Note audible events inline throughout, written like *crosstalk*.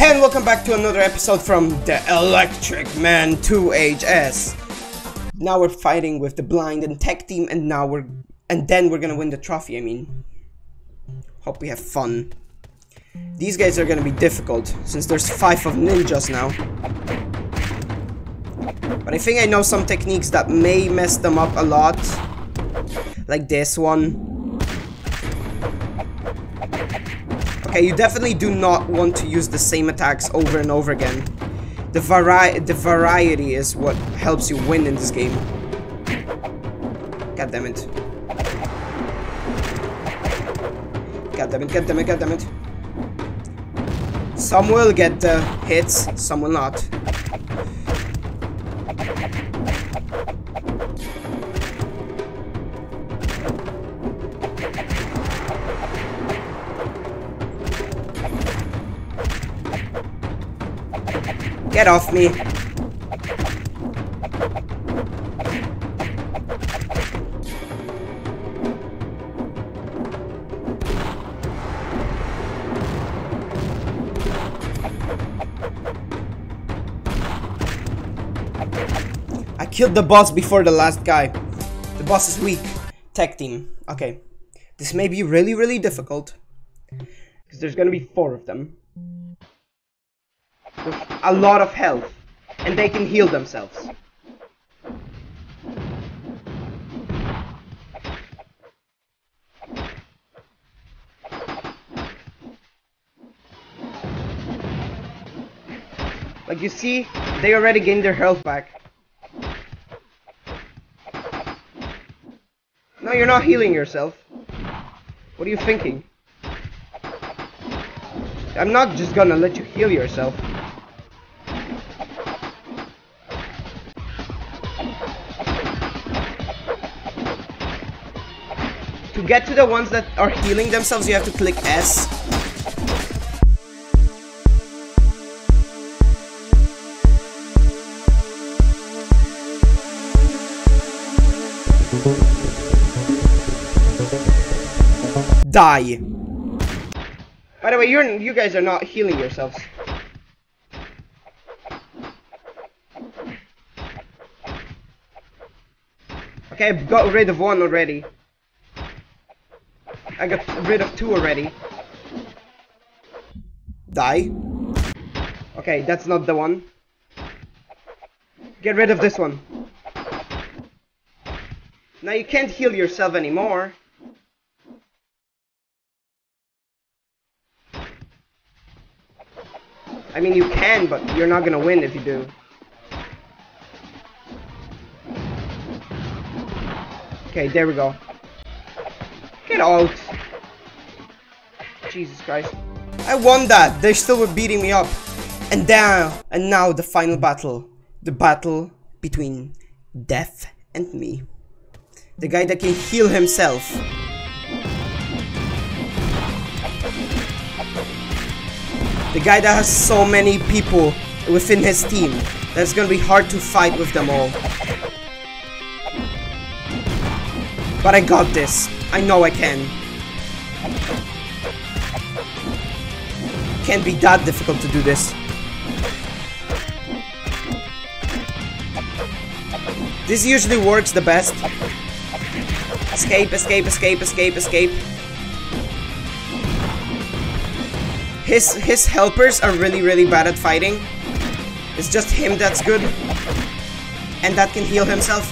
Hey and welcome back to another episode from the Electricman 2 HS. Now we're fighting with the blind and tech team and now we're and then we're gonna win the trophy, I mean. Hope we have fun. These guys are gonna be difficult since there's five of ninjas now. But I think I know some techniques that may mess them up a lot. Like this one. Okay, you definitely do not want to use the same attacks over and over again. The, vari the variety is what helps you win in this game. God damn it. God damn it, god damn it, god damn it. Some will get the hits, some will not. Get off me. Killed the boss before the last guy. The boss is weak. Tech team. Okay. This may be really, really difficult. Because there's gonna be four of them with a lot of health and they can heal themselves. Like you see, they already gained their health back. No, you're not healing yourself. What are you thinking? I'm not just gonna let you heal yourself. To get to the ones that are healing themselves, you have to click S. Die. By the way, you're you guys are not healing yourselves. Okay, I've got rid of one already. I got rid of two already. Die. Okay, that's not the one. Get rid of this one. Now you can't heal yourself anymore. I mean, you can, but you're not gonna win if you do. Okay, there we go. Get out. Jesus Christ. I won that. They still were beating me up. And now, and now the final battle. The battle between Death and me. The guy that can heal himself. The guy that has so many people within his team. That's gonna be hard to fight with them all. But I got this. I know I can. Can't be that difficult to do this. This usually works the best. Escape, escape, escape, escape, escape. His his helpers are really really bad at fighting. It's just him that's good. And that can heal himself.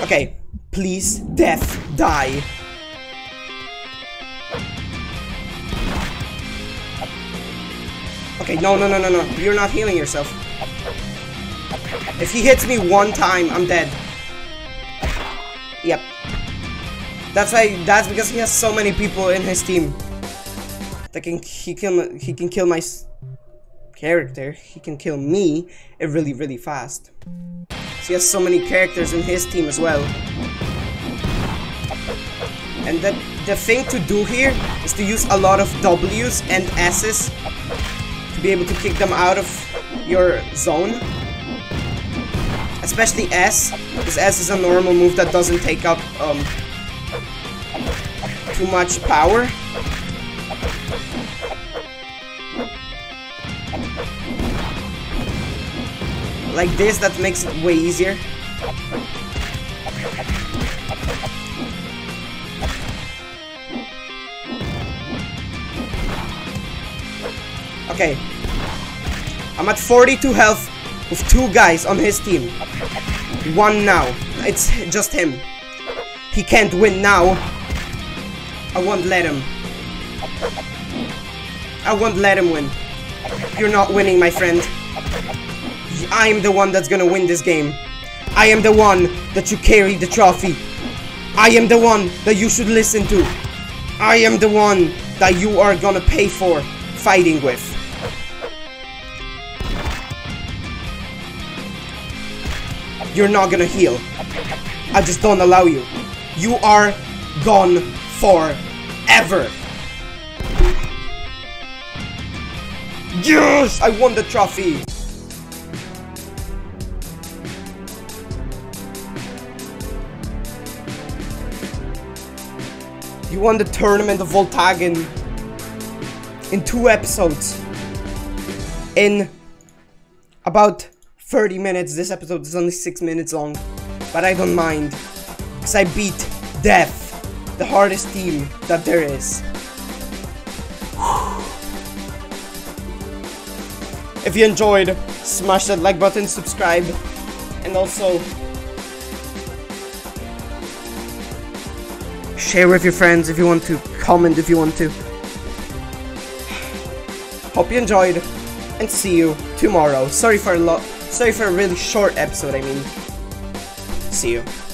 Okay, please, death, die. Okay, no, no, no, no, no. You're not healing yourself. If he hits me one time, I'm dead. Yep. That's why. That's because he has so many people in his team. That can he kill he can kill my character. He can kill me eh, really, really fast. So he has so many characters in his team as well. And the, the thing to do here is to use a lot of W's and S's be able to kick them out of your zone. Especially S, because S is a normal move that doesn't take up um, too much power. Like this, that makes it way easier. Okay. I'm at 42 health with two guys on his team. One now. It's just him. He can't win now. I won't let him. I won't let him win. You're not winning, my friend. I'm the one that's gonna win this game. I am the one that you carry the trophy. I am the one that you should listen to. I am the one that you are gonna pay for fighting with. You're not gonna heal. I just don't allow you. You are gone forever. Yes! I won the trophy! You won the tournament of Voltagen in two episodes. In about 30 minutes. This episode is only 6 minutes long. But I don't mind. Because I beat Death, the hardest team that there is. If you enjoyed, smash that like button, subscribe, and also share with your friends if you want to, comment if you want to. *sighs* Hope you enjoyed, and see you tomorrow. Sorry for a lot, sorry for a really short episode, I mean. See you.